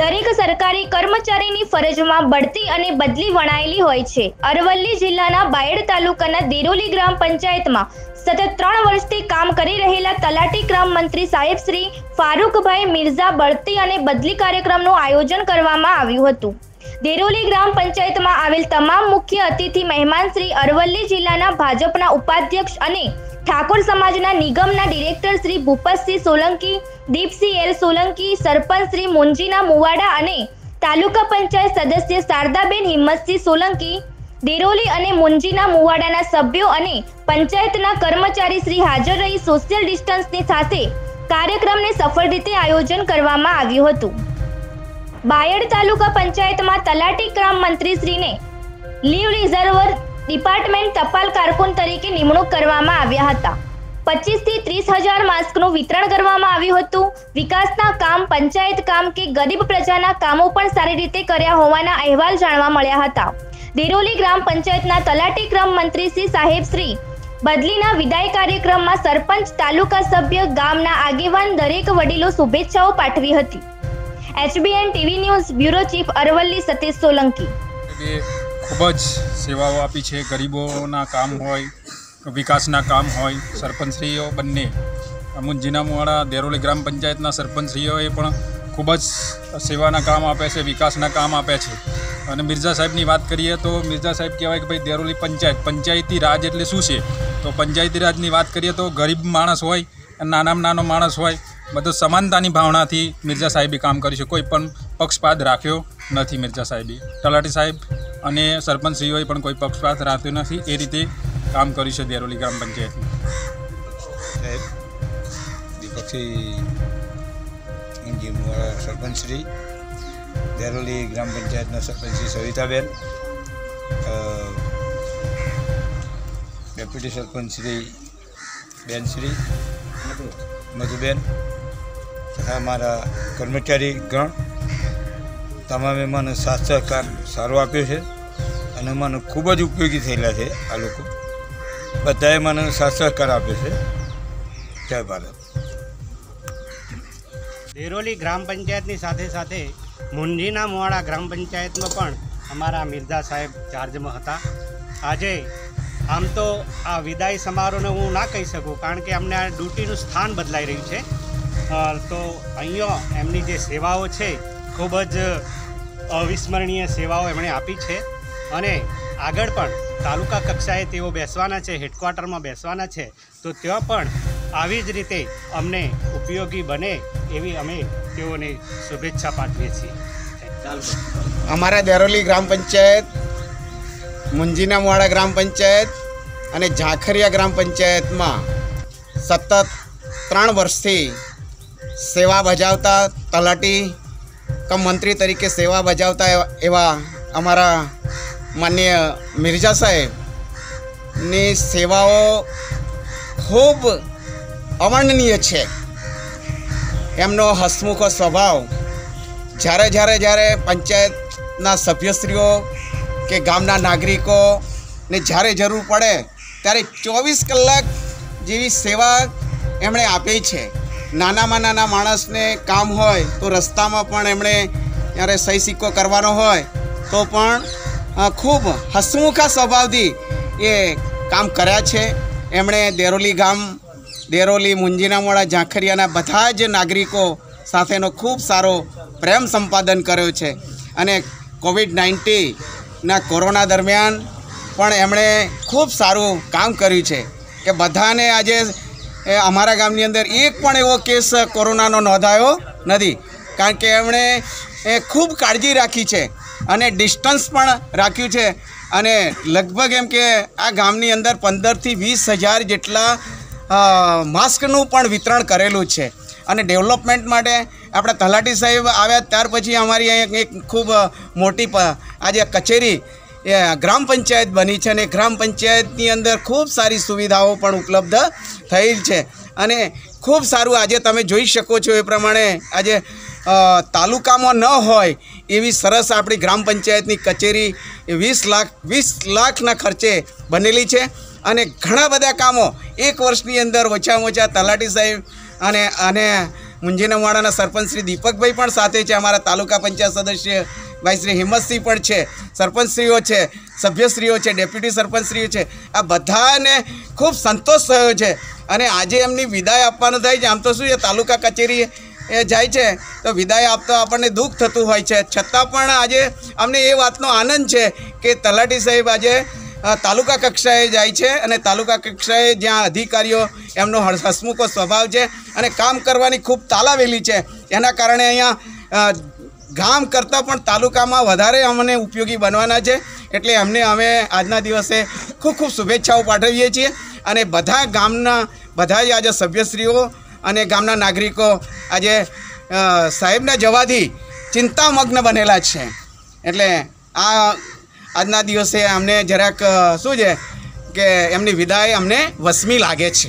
દરેક સરકારી કર્મચારીની ફરજમાં બઢતી અને બદલી વણાયેલી હોય છે. અરવલ્લી જિલ્લાના બાયડ તાલુકાના દેરોલી ગ્રામ પંચાયતમાં સતત ત્રણ વર્ષથી કામ કરી રહેલા તલાટી ગ્રામ મંત્રી સાહેબ શ્રી ફારૂકભાઈ મિર્ઝા બઢતી અને બદલી કાર્યક્રમનું આયોજન કરવામાં આવ્યું હતું. દેરોલી ગ્રામ પંચાયતમાં આવેલ તમામ મુખ્ય અતિથિ મહેમાન શ્રી અરવલ્લી જિલ્લાના ભાજપના ઉપાધ્યક્ષ અને ઠાકોર સમાજના નિગમના ડિરેક્ટર શ્રી ભૂપતસિંહ સોલંકી, દીપસિંહ એલ સોલંકી, સરપંચ શ્રી મુંજીના મુવાડા અને તાલુકા પંચાયત સદસ્ય શારદાબેન હિંમતસિંહ સોલંકી, દેરોલી અને મુંજીના મુવાડાના સભ્યો અને પંચાયતના કર્મચારી શ્રી હાજર રહી સોશિયલ ડિસ્ટન્સની સાથે કાર્યક્રમને સફળ રીતે આયોજન કરવામાં આવ્યું હતું. બાયડ તાલુકા પંચાયતમાં તલાટી ગ્રામ મંત્રીશ્રીને લીવ રિઝર્વર ડિપાર્ટમેન્ટ ટપાલ કારકુન તરીકે નિમણૂક કરવામાં આવ્યા હતા. પચીસથી ત્રીસ હજાર માસ્કનું વિતરણ કરવામાં આવ્યું હતું. વિકાસના કામ, પંચાયત કામ કે ગરીબ પ્રજાના કામો પણ સારી રીતે કર્યા હોવાના અહેવાલ જાણવા મળ્યા હતા. દેરોલી ગ્રામ પંચાયતના તલાટી ગ્રામ મંત્રી શ્રી સાહેબ શ્રી બદલીના વિદાય કાર્યક્રમમાં સરપંચ, તાલુકા સભ્ય, ગામના આગેવાન દરેક વડીલો શુભેચ્છાઓ પાઠવી હતી. HBN TV news bureau chief Aravalli Satish Solanki. એ ખૂબ જ સેવાઓ આપી છે. ગરીબોના કામ હોય, વિકાસના કામ હોય, સરપંચશ્રીઓ બંને. મુંજીના મુવાડા દેરોલી ગ્રામ પંચાયતના સરપંચશ્રીઓએ પણ ખૂબ જ સેવાના કામ આપે છે, વિકાસના કામ આપે છે. અને મિર્ઝા સાહેબની વાત કરીએ તો મિર્ઝા સાહેબ કહેવાય કે ભાઈ દેરોલી પંચાયત, પંચાયતી રાજ એટલે શું છે? તો પંચાયતી રાજની વાત કરીએ તો ગરીબ માણસ હોય, નાનામાં નાનો માણસ હોય બધો સમાનતાની ભાવનાથી મિર્ઝા સાહેબે કામ કર્યું છે. કોઈ પણ પક્ષપાત રાખ્યો નથી મિર્ઝા સાહેબે. તલાટી સાહેબ અને સરપંચશ્રીઓએ પણ કોઈ પક્ષપાત રાખ્યો નથી. એ રીતે કામ કર્યું છે દેરોલી ગ્રામ પંચાયતમાં સાહેબ, દીપકસિંહ મુંજી સરપંચશ્રી દેરોલી ગ્રામ પંચાયતના સરપંચશ્રી સવિતાબેન ડેપ્યુટી ડેપ્યુટી સરપંચશ્રી બેનશ્રી, મધુબેન તથા મારા કર્મચારી ગણ, તમામે મને સાથ સહકાર સારો આપ્યો છે અને મને ખૂબ જ ઉપયોગી થયેલા છે આ લોકો. બધાએ મને સાથ સહકાર આપ્યો છે. જય ભારત. દેરોલી ગ્રામ પંચાયતની સાથે સાથે મુંજીના મોવાડા ગ્રામ પંચાયતમાં પણ અમારા મિર્ઝા સાહેબ ચાર્જમાં હતા. આજે આમ તો આ વિદાય સમારોહને હું ના કહી શકું, કારણ કે અમને આ ડ્યુટીનું સ્થાન બદલાઈ રહ્યું છે. તો અહીંયા એમની જે સેવાઓ છે, ખૂબ જ અવિસ્મરણીય સેવાઓ એમણે આપી છે. અને આગળ પણ તાલુકા કક્ષાએ તેઓ બેસવાના છે, હેડક્વાર્ટરમાં બેસવાના છે, તો ત્યાં પણ આવી જ રીતે અમને ઉપયોગી બને એવી અમે તેઓને શુભેચ્છા પાઠવીએ છીએ. અમારા દેરોલી ગ્રામ પંચાયત, મુંજીના મોવાડા ગ્રામ પંચાયત અને ઝાંખરિયા ગ્રામ પંચાયતમાં સતત ત્રણ વર્ષથી સેવા બજાવતા તલાટી કમ મંત્રી તરીકે સેવા બજાવતા એવા- અમારા માન્ય મિર્ઝા સાહેબની સેવાઓ ખૂબ અવર્ણનીય છે. એમનો હસમુખો સ્વભાવ જ્યારે જ્યારે જ્યારે પંચાયતના સભ્યશ્રીઓ કે ગામના નાગરિકોને જ્યારે જરૂર પડે ત્યારે ચોવીસ કલાક જેવી સેવા એમણે આપી છે. નાનામાં નાના માણસને કામ હોય તો રસ્તામાં પણ એમણે જ્યારે સહી સિક્કો કરવાનો હોય તો પણ ખૂબ હસમુખા સ્વભાવથી એ કામ કર્યા છે. એમણે દેરોલી ગામ, દેરોલી મુંજીનામોડા ઝાંખરિયાના બધા જ નાગરિકો સાથેનો ખૂબ સારો પ્રેમ સંપાદન કર્યો છે. અને કોવિડ નાઇન્ટીનના કોરોના દરમિયાન પણ એમણે ખૂબ સારું કામ કર્યું છે કે બધાને આજે અમારા ગામની અંદર એક પણ એવો કેસ કોરોનાનો નોંધાયો નથી. કારણ કે એમણે એ ખૂબ કાળજી રાખી છે અને ડિસ્ટન્સ પણ રાખ્યું છે. અને લગભગ એમ કે આ ગામની અંદર પંદરથી વીસ હજાર જેટલા માસ્કનું પણ વિતરણ કરેલું છે. અને ડેવલપમેન્ટ માટે આપણા તલાટી સાહેબ આવ્યા ત્યાર પછી અમારી એક ખૂબ મોટી આજે કચેરી એ ગ્રામ પંચાયત બની છે અને ગ્રામ પંચાયતની અંદર ખૂબ સારી સુવિધાઓ પણ ઉપલબ્ધ થયેલ છે. અને ખૂબ સારું આજે તમે જોઈ શકો છો એ પ્રમાણે આજે તાલુકામાં ન હોય એવી સરસ આપણી ગ્રામ પંચાયતની કચેરી વીસ લાખ, વીસ લાખના ખર્ચે બનેલી છે. અને ઘણા બધા કામો એક વર્ષની અંદર ઓછામાં ઓછા તલાટી સાહેબ અને અને મુંજીનાવાડાના સરપંચ શ્રી દીપકભાઈ પણ સાથે છે, અમારા તાલુકા પંચાયત સદસ્ય ભાઈ શ્રી હિંમતસિંહ પણ છે, સરપંચશ્રીઓ છે, સભ્યશ્રીઓ છે ડેપ્યુટી સરપંચશ્રીઓ છે. આ બધાને ખૂબ સંતોષ થયો છે. અને આજે એમની વિદાય આપવાનું થાય છે. આમ તો શું છે, તાલુકા કચેરી એ જાય છે, તો વિદાય આપતા આપણને દુઃખ થતું હોય છે. છતાં પણ આજે અમને એ વાતનો આનંદ છે કે તલાટી સાહેબ આજે તાલુકા કક્ષાએ જાય છે અને તાલુકા કક્ષાએ જ્યાં અધિકારીઓ એમનો હસ- હસમુખો સ્વભાવ છે અને કામ કરવાની ખૂબ તાલાવેલી છે. એના કારણે અહીંયા ગામ કરતાં પણ તાલુકામાં વધારે અમને ઉપયોગી બનવાના છે. એટલે અમને અમે આજના દિવસે ખૂબ ખૂબ શુભેચ્છાઓ પાઠવીએ છીએ અને બધા ગામના, બધા જ આજે સભ્યશ્રીઓ અને ગામના નાગરિકો આજે સાહેબના જવાથી ચિંતામગ્ન બનેલા છે. એટલે આ આજના દિવસે અમને જરાક શું છે કે એમની વિદાય અમને વસમી લાગે છે.